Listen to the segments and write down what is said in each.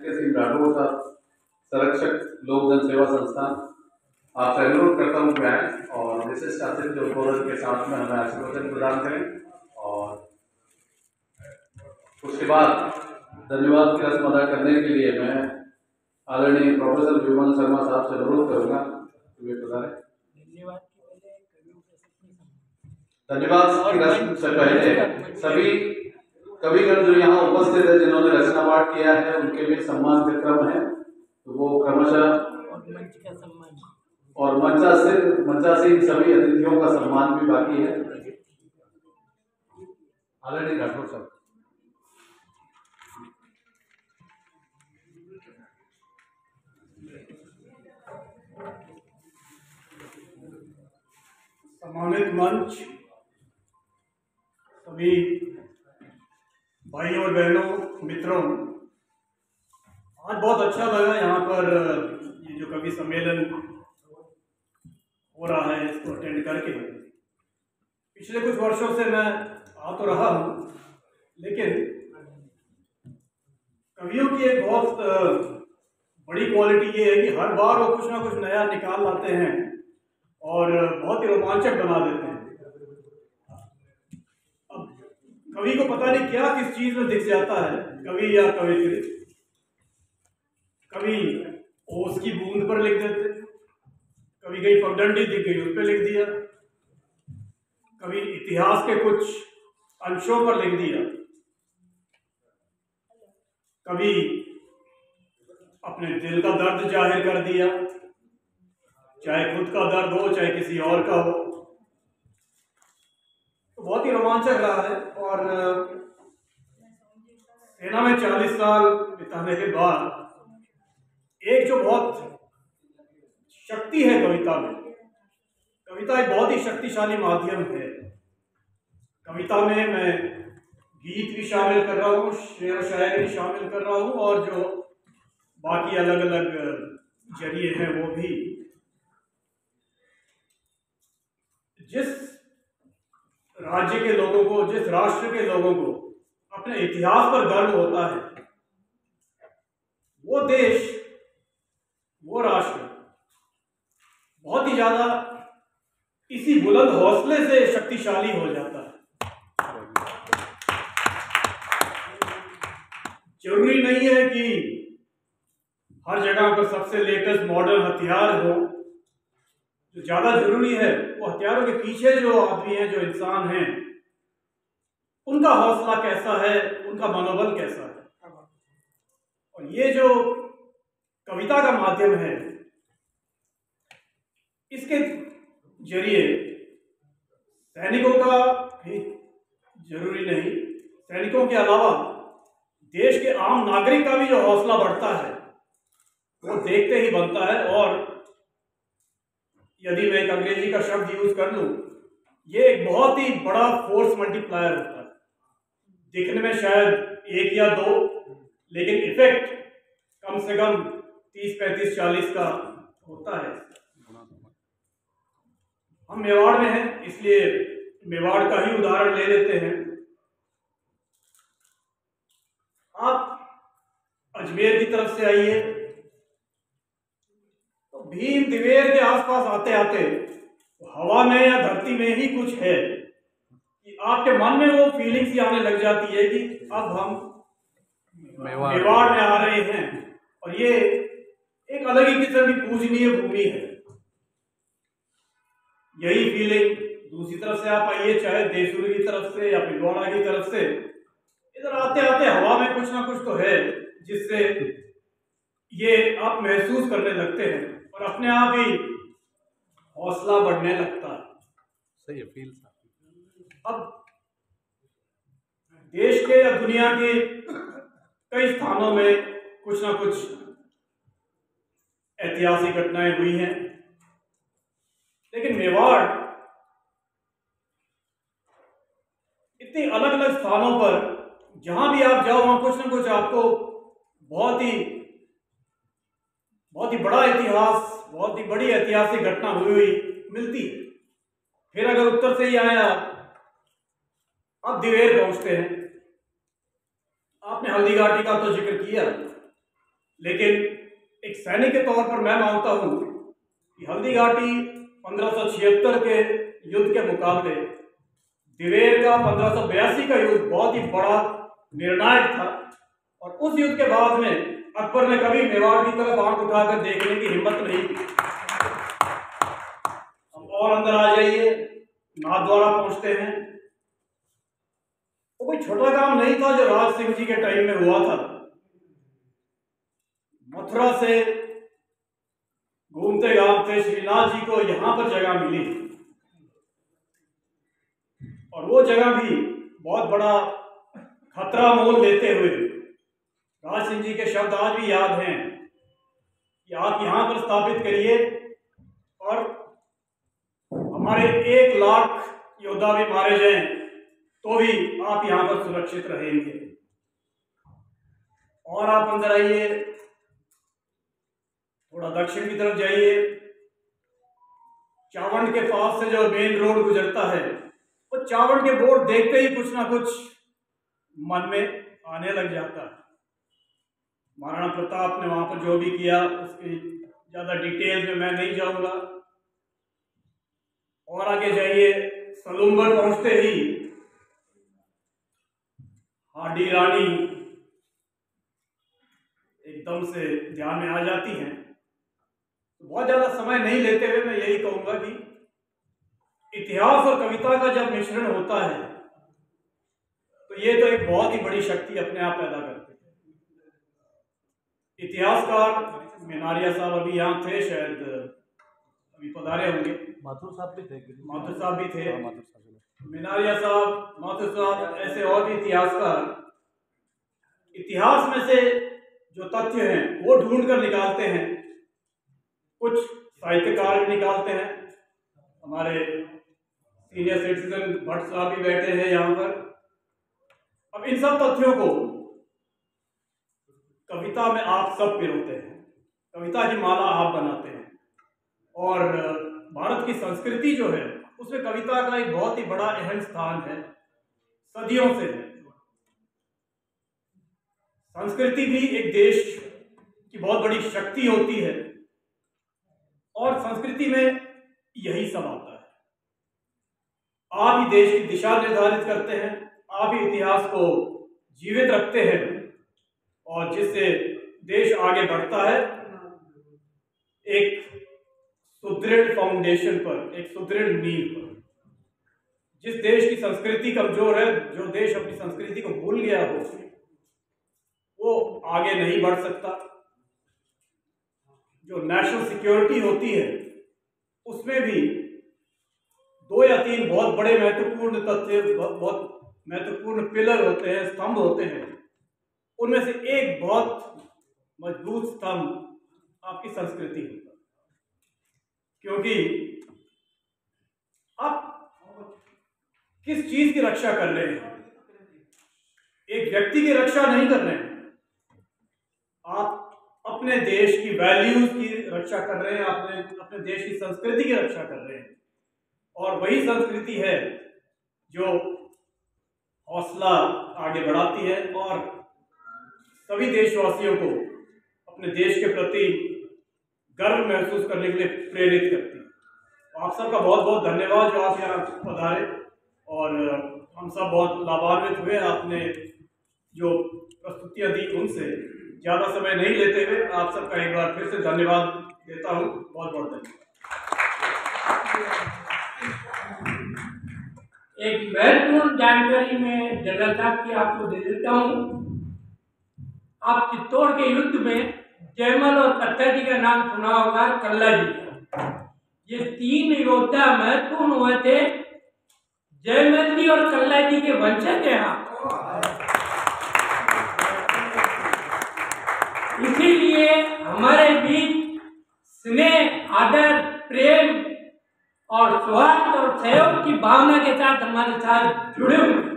सिंह राठौर साहब संरक्षक लोक जन सेवा संस्थान आपसे अनुरोध करता हूँ कि आए और विशिष्ट अतिथि उद्बोधन के साथ में हमें आशीर्वचन प्रदान करें और उसके बाद धन्यवाद की रस्म अदा करने के लिए मैं आदरणीय प्रोफेसर विमल शर्मा साहब से अनुरोध करूँगा वे पहले कवियों धन्यवाद की रस्म से पहले सभी कविगण जो यहाँ उपस्थित है, जिन्होंने रचना पाठ किया है, उनके भी सम्मान के क्रम है। तो वो क्रमशः और मंचा से मंचा से इन सभी अतिथियों का सम्मान भी बाकी है। आदरणीय राठौर सम्मानित मंच सभी भाई और बहनों, मित्रों, आज बहुत अच्छा लगा यहाँ पर, ये जो कवि सम्मेलन हो रहा है इसको अटेंड करके। पिछले कुछ वर्षों से मैं आ तो रहा हूँ, लेकिन कवियों की एक बहुत बड़ी क्वालिटी ये है कि हर बार वो कुछ ना कुछ नया निकाल लाते हैं और बहुत ही रोमांचक बना देते हैं। कवि को पता नहीं क्या किस चीज़ में दिख जाता है, कवि या कवित्री। कभी ओस की बूंद पर लिख देते। कभी कहीं पगडंडी दिख गई, उस पर लिख दिया। कभी इतिहास के कुछ अंशों पर लिख दिया। कभी अपने दिल का दर्द ज़ाहिर कर दिया। चाहे खुद का दर्द हो, चाहे किसी और का हो। बहुत ही रोमांचक रहा है और सेना में चालीस साल बिताने के बाद एक जो बहुत शक्ति है कविता में, कविता एक बहुत ही शक्तिशाली माध्यम है। कविता में मैं गीत भी शामिल कर रहा हूँ, शेर शायरी भी शामिल कर रहा हूँ और जो बाकी अलग अलग ज़रिए हैं वो भी। जिस राज्य के लोगों को, जिस राष्ट्र के लोगों को अपने इतिहास पर गर्व होता है, वो देश, वो राष्ट्र बहुत ही ज़्यादा इसी बुलंद हौसले से शक्तिशाली हो जाता है। ज़रूरी नहीं है कि हर जगह पर सबसे लेटेस्ट मॉडर्न हथियार हो जो ज़्यादा ज़रूरी है, वो हथियारों के पीछे जो आदमी हैं, जो इंसान हैं, उनका हौसला कैसा है, उनका मनोबल कैसा है? और ये जो कविता का माध्यम है, इसके ज़रिए सैनिकों का ही ज़रूरी नहीं, सैनिकों के अलावा देश के आम नागरिक का भी जो हौसला बढ़ता है, वो देखते ही बनता है और यदि मैं एक अंग्रेज़ी का शब्द यूज़ कर लूँ, ये एक बहुत ही बड़ा फोर्स मल्टीप्लायर होता है। दिखने में शायद एक या दो, लेकिन इफ़ेक्ट कम से कम तीस, पैंतीस, चालीस का होता है। हम मेवाड़ में हैं, इसलिए मेवाड़ का ही उदाहरण ले लेते हैं। आप अजमेर की तरफ़ से आइए। भीम दिवेर के आसपास आते आते हवा में या धरती में ही कुछ है कि आपके मन में वो फीलिंग्स आने लग जाती है कि अब हम मेवाड़। मेवाड़ में आ रहे हैं। और ये एक अलग ही किस्म की पूजनीय भूमि है। यही फीलिंग दूसरी तरफ़ से आप आइए चाहे देशुरी की तरफ़ से या पिलवाड़ा की तरफ़ से इधर आते आते हवा में कुछ ना कुछ तो है जिससे ये आप महसूस करने लगते हैं। और अपने आप ही हौसला बढ़ने लगता है। सही है फील अब देश के या दुनिया के कई स्थानों में कुछ ना कुछ ऐतिहासिक घटनाएँ हुई हैं। लेकिन मेवाड़ इतनी अलग अलग स्थानों पर जहाँ भी आप जाओ वहाँ कुछ ना कुछ आपको बहुत ही बहुत ही बड़ा इतिहास, बहुत ही बड़ी ऐतिहासिक घटना हुई हुई, मिलती है। फिर अगर उत्तर से ही आया, अब दिवेर पहुँचते हैं। आपने हल्दी घाटी का तो ज़िक्र किया, लेकिन एक सैनिक के तौर पर मैं मानता हूँ कि हल्दी घाटी पंद्रह के युद्ध के मुकाबले, दिवेर का पंद्रह का युद्ध बहुत ही बड़ा निर्णायक था। और उस युद्ध के बाद में अकबर ने कभी मेवाड़ की तरफ़ आँख उठाकर देखने की हिम्मत नहीं की। अब और अंदर आ जाइए नाथद्वारा पहुँचते हैं। वो कोई छोटा काम नहीं था जो राज सिंह जी के टाइम में हुआ था। मथुरा से घूमते घामते श्रीनाथ जी को यहाँ पर जगह मिली। और वो जगह भी बहुत बड़ा खतरा मोल लेते हुए राज सिंह जी के शब्द आज भी याद हैं। कि आप यहाँ पर स्थापित करिए और हमारे एक लाख योद्धा भी मारे जाएँ तो भी आप यहाँ पर सुरक्षित रहेंगे। और आप अंदर आइए, थोड़ा दक्षिण की तरफ़ जाइए। चावंड के पास से जो मेन रोड गुजरता है, वो चावंड के बोर्ड देखते ही कुछ ना कुछ मन में आने लग जाता है। महाराणा प्रताप ने वहाँ पर जो भी किया, उसकी ज़्यादा डिटेल में मैं नहीं जाऊँगा। और आगे जाइए, सलूम्बर पहुँचते ही हाडी रानी एकदम से ध्यान में आ जाती हैं। तो बहुत ज़्यादा समय नहीं लेते हुए मैं यही कहूँगा कि इतिहास और कविता का जब मिश्रण होता है तो ये तो एक बहुत ही बड़ी शक्ति अपने आप पैदा करती इतिहासकार मिनारिया साहब अभी यहाँ थे शायद अभी पधारे होंगे। माथुर साहब भी थे माथुर साहब भी थे। हाँ, मिनारिया साहब माथुर साहब ऐसे और भी इतिहासकार। इतिहास में से जो तथ्य हैं वो ढूंढ कर निकालते हैं। कुछ साहित्यकार भी निकालते हैं। हमारे सीनियर सिटीजन भट्ट साहब भी बैठे हैं यहाँ पर। अब इन सब तथ्यों को कविता में आप सब पिरोते हैं। कविता की माला आप बनाते हैं। और भारत की संस्कृति जो है, उसमें कविता का एक बहुत ही बड़ा अहम स्थान है। सदियों से है। संस्कृति भी एक देश की बहुत बड़ी शक्ति होती है। और संस्कृति में यही सब आता है। आप ही देश की दिशा निर्धारित करते हैं। आप ही इतिहास को जीवित रखते हैं। और जिससे देश आगे बढ़ता है, एक सुदृढ़ फाउंडेशन पर, एक सुदृढ़ नींव पर। जिस देश की संस्कृति कमज़ोर है, जो देश अपनी संस्कृति को भूल गया हो, वो आगे नहीं बढ़ सकता। जो नेशनल सिक्योरिटी होती है, उसमें भी दो या तीन बहुत बड़े महत्वपूर्ण तथ्य, बहुत महत्वपूर्ण पिलर होते हैं, स्तंभ होते हैं। उनमें से एक बहुत मज़बूत स्तंभ आपकी संस्कृति है। क्योंकि आप किस चीज़ की रक्षा कर रहे हैं? एक व्यक्ति की रक्षा नहीं कर रहे हैं। आप अपने देश की वैल्यूज़ की रक्षा कर रहे हैं, अपने अपने देश की संस्कृति की रक्षा कर रहे हैं। और वही संस्कृति है जो हौसला आगे बढ़ाती है और सभी देशवासियों को अपने देश के प्रति गर्व महसूस करने के लिए प्रेरित करती है। तो आप सबका बहुत बहुत धन्यवाद जो आप यहाँ पधारे और हम सब बहुत लाभान्वित हुए आपने जो प्रस्तुतियाँ दी उनसे। ज़्यादा समय नहीं लेते हुए आप सबका एक बार फिर से धन्यवाद देता हूँ। बहुत बहुत धन्यवाद। एक महत्वपूर्ण जानकारी मैं जनरल साहब की आपको दे देता हूँ। आप चित्तौड़ के युद्ध में जयमल और कत्ता जी का नाम सुना होगा कल्ला जी का। ये तीन योद्धा महत्वपूर्ण हुए थे, जयमल जी और कल्ला जी के वंशज हैं आप इसीलिए हमारे बीच स्नेह, आदर, प्रेम और स्वार्थ और सहयोग की भावना के साथ हमारे साथ जुड़े हुए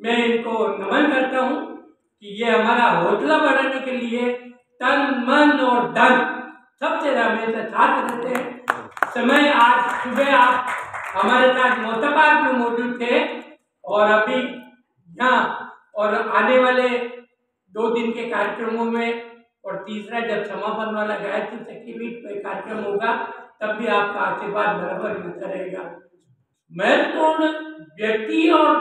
मैं इनको नमन करता हूँ। कि ये हमारा हौसला बढ़ाने के लिए तन, मन और धन सबसे हमेशा साथ रहते हैं। समय आज सुबह आप हमारे साथ मोहताबाद में मौजूद थे और अभी यहाँ और आने वाले दो दिन के कार्यक्रमों में और तीसरा जब समापन वाला गायत्री शक्तिपीठ पे कार्यक्रम होगा, तब भी आपका आशीर्वाद बराबर मिलता रहेगा। महत्वपूर्ण व्यक्ति और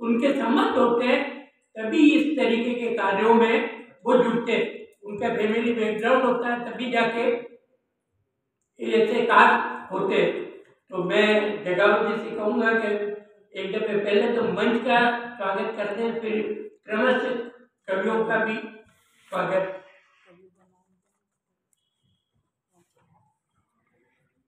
उनके संबंध होते हैं। तभी इस तरीके के कार्यों में वो जुटते। हैं उनका फैमिली बैकग्राउंड होता है, तभी जाके ऐसे कार्य होते। तो मैं जगावत जी से कहूँगा कि एक दफे पहले तो मंच का स्वागत करते हैं, फिर क्रमश कवियों का भी स्वागत।